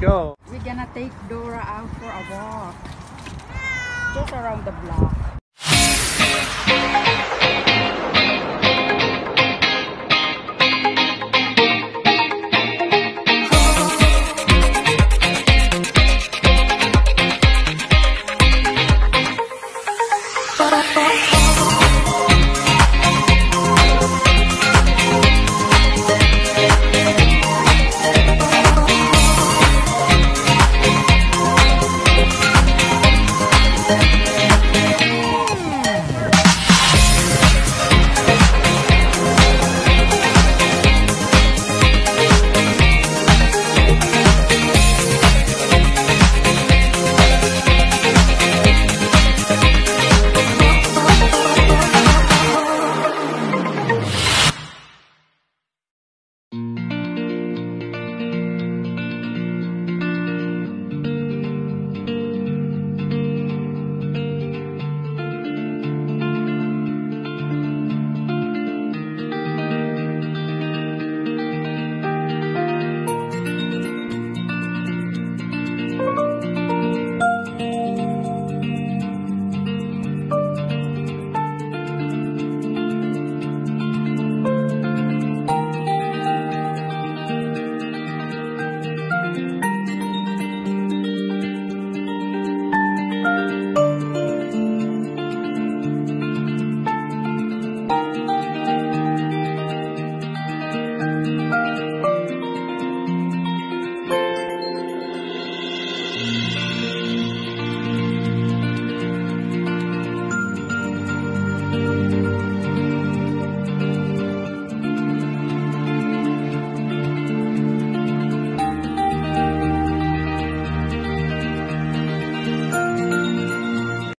we go. We're gonna take Dora out for a walk. Just around the block.